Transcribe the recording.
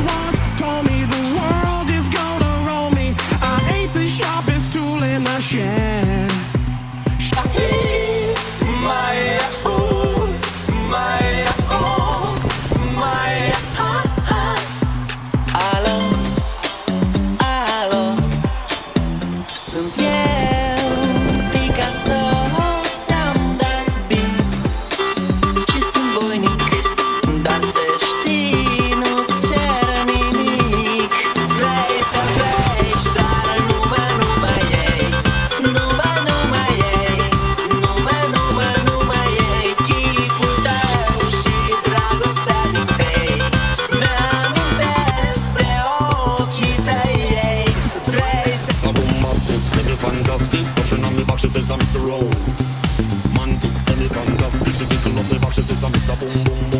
once told me the world is gonna roll me. I ain't the sharpest tool in the shed. My my my Alô, alô, yeah. Turn on the box, she says I'm Mr. Roll. Man, tell me fantastic, she tickle up the box, she says I'm Mr. Boom Boom Boom.